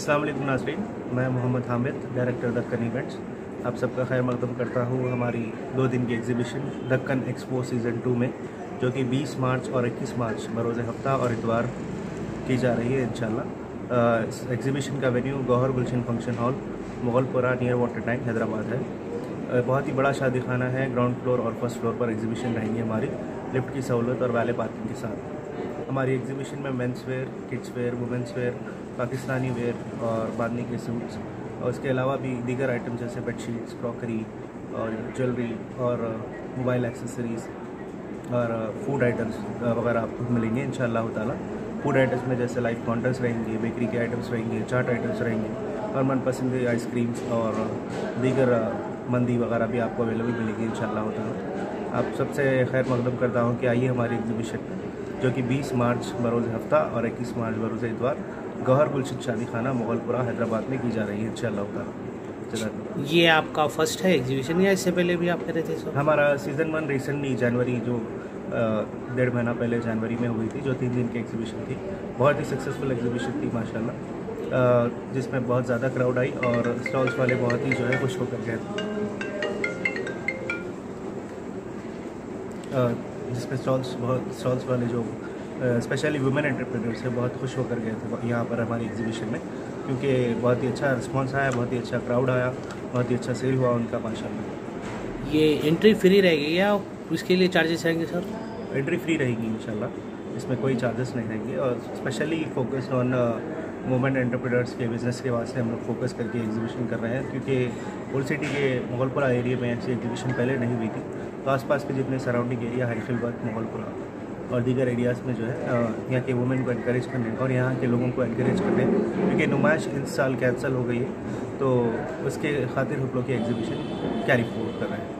अस्सलाम वालेकुम मैं मोहम्मद हामिद, डायरेक्टर दक्कन इवेंट्स आप सबका खैर मकदम करता हूँ हमारी दो दिन की exhibition Deccan expo season two में, जो कि 20 मार्च और 21 मार्च बरोज़ हफ़्ता और इतवार की जा रही है इन इस एग्जीबिशन का venue Gauhar Gulshan function hall Mughalpura near water tank Hyderabad है। बहुत ही बड़ा शादी खाना है ग्राउंड फ्लोर और फ़र्स्ट फ्लोर पर एग्जीबिशन रहेंगी हमारी लिफ्ट की सहूलत और वैले पार्किंग के साथ। हमारी एग्जीबिशन में men's wear kids wear women's wear Pakistani wear और बांधने के सूट्स और इसके अलावा भी दीगर आइटम जैसे बेडशीट्स क्रॉकरी और ज्वेलरी और मोबाइल एक्सेसरीज़ और फ़ूड आइटम्स वगैरह आपको मिलेंगे इन ताला। फ़ूड आइटम्स में जैसे लाइफ काउंटर्स रहेंगे बेकरी के आइटम्स रहेंगे, चाट आइटम्स रहेंगे, और मनपसंद आइसक्रीम्स और दीगर मंदी वगैरह भी आपको अवेलेबल मिलेगी इन ताला। आप सबसे खैर मकदम करता हूँ कि आइए हमारी एग्जीबिशन जो कि 20 मार्च बरोज़ हफ़्ता और 21 मार्च बरोज़ इतवार गौहर गुलशन शादी खाना मुगलपुरा हैदराबाद में की जा रही है इन ये आपका फ़र्स्ट है एग्जीबिशन या इससे पहले भी आप करे थे सर हमारा सीज़न वन रिसेंटली जनवरी जो डेढ़ महीना पहले जनवरी में हुई थी जो तीन दिन की एग्जीबिशन थी। बहुत ही सक्सेसफुल एग्जीबिशन थी माशाल्लाह। जिसमें बहुत ज़्यादा क्राउड आई और स्टॉल्स वाले बहुत ही जो है खुश होकर गए। जिसमें स्टॉल्स बहुत स्टॉल्स वाले जो स्पेशली वुमेन एंटरप्रेन्योर्स है बहुत खुश होकर गए थे यहाँ पर हमारी एग्जीबिशन में। क्योंकि बहुत ही अच्छा रिस्पॉन्स आया बहुत ही अच्छा क्राउड आया बहुत ही अच्छा सेल हुआ उनका माशाल्लाह। ये एंट्री फ्री रहेगी या उसके लिए चार्जेस रहेंगे सर? एंट्री फ्री रहेगी इंशाल्लाह। इसमें कोई चार्जेस नहीं रहेंगे और specially focus on women entrepreneurs के बिज़नेस के वास्ते हम लोग फोकस करके एग्जीबिशन कर रहे हैं, क्योंकि ओल्ड सिटी के मुगलपुरा एरिया में ऐसी एग्जीबिशन पहले नहीं हुई थी। तो आसपास के जितने सराउंडिंग एरिया है हिफिलबाद मुगलपुरा और दीगर एरियाज़ में जो है यहाँ के वुमेन को इनक्रेज करने और यहाँ के लोगों को इनक्रेज करने क्योंकि नुमाइश इस साल कैंसिल हो गई है तो उसके खातिर हम लोग की एग्जीबिशन कैरी फॉरवर्ड कर रहे हैं।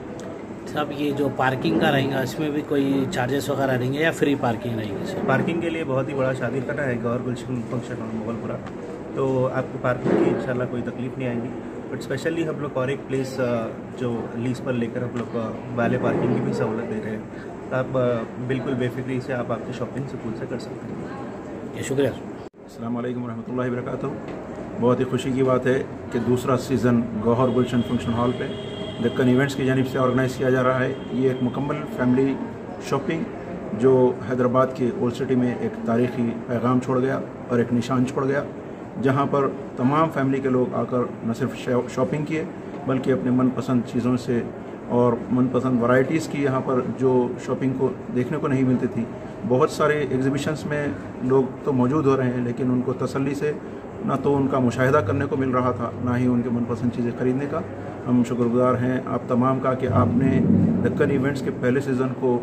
सब ये जो पार्किंग का रहेगा इसमें भी कोई चार्जेस वगैरह रहेंगे या फ्री पार्किंग रहेगी? सर पार्किंग के लिए बहुत ही बड़ा शादी करना है गौर गुलशन फ़ंक्शन हॉल मुगलपुरा। तो आपको पार्किंग की इंशाल्लाह कोई तकलीफ़ नहीं आएगी। बट स्पेशली हम लोग और एक प्लेस जो लीज पर लेकर हम लोग वाले पार्किंग की भी सहूलत दे रहे हैं। तो आप बिल्कुल बेफिक्री से आप आपकी शॉपिंग सुकून से कर सकते हैं। शुक्रिया। अल्लाम वरहमल वरक बहुत ही खुशी की बात है कि दूसरा season Gauhar Gulshan function hall पे दक्कन इवेंट्स की जानब से ऑर्गेनाइज़ किया जा रहा है। ये एक मुकम्मल फैमिली शॉपिंग जो हैदराबाद के ओल्ड सिटी में एक तारीखी पैगाम छोड़ गया और एक निशान छोड़ गया, जहाँ पर तमाम फैमिली के लोग आकर न सिर्फ़ शॉपिंग किए, बल्कि अपने मनपसंद चीज़ों से और मनपसंद वैरायटीज़ की यहाँ पर जो शॉपिंग को देखने को नहीं मिलती थी। बहुत सारे एग्जीबिशंस में लोग तो मौजूद हो रहे हैं, लेकिन उनको तसल्ली से ना तो उनका मुशाहिदा करने को मिल रहा था, ना ही उनके मनपसंद चीज़ें ख़रीदने का। हम शुक्रगुजार हैं आप तमाम का कि आपने दक्कन इवेंट्स के पहले सीज़न को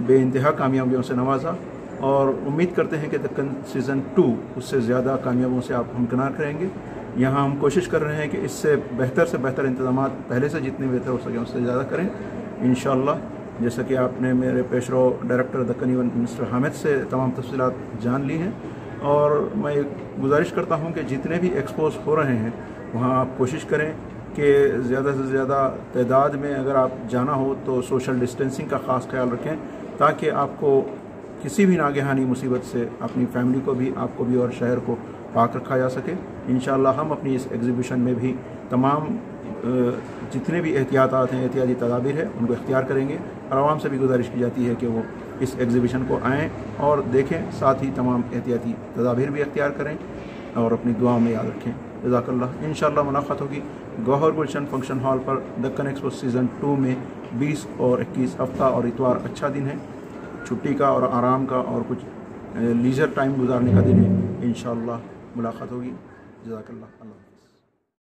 बे इंतहा कामयाबियों से नवाजा और उम्मीद करते हैं कि दक्कन सीज़न टू उससे ज़्यादा कामयाबियों से आप हमकनार करेंगे यहाँ हम कोशिश कर रहे हैं कि इससे बेहतर से बेहतर इंतज़ाम पहले से जितने बेहतर हो सके उससे ज़्यादा करें। इन जैसा कि आपने मेरे पेशरो डायरेक्टर दक्कन इवन मिस्टर हामिद से तमाम तफसीत जान ली हैं। और मैं गुजारिश करता हूँ कि जितने भी एक्सपोज हो रहे हैं, वहाँ आप कोशिश करें कि ज़्यादा से ज़्यादा तादाद में अगर आप जाना हो तो सोशल डिस्टेंसिंग का ख़ास ख्याल रखें, ताकि आपको किसी भी नागहानी मुसीबत से अपनी फैमिली को भी, आपको भी और शहर को पाक रखा जा सके। इन हम अपनी इस एग्ज़िबिशन में भी तमाम जितने भी एहतियात हैं, एहतियाती तदाबीर है, उनको इख्तियार करेंगे। और आवाम से भी गुजारिश की जाती है कि वो इस एग्ज़िबिशन को आएँ और देखें, साथ ही तमाम एहतियाती तदाबीर भी अख्तियार करें और अपनी दुआ में याद रखें। जजाकल्ला इन मुलाकात होगी गौहर गुलशन फ़ंक्शन हॉल पर। दक्कन एक्सपो सीज़न टू में 20 और 21 हफ़्ता और इतवार अच्छा दिन है। छुट्टी का और आराम का और कुछ लीजर टाइम गुजारने का दिन है। इन मुलाकात होगी। जजाकल्ला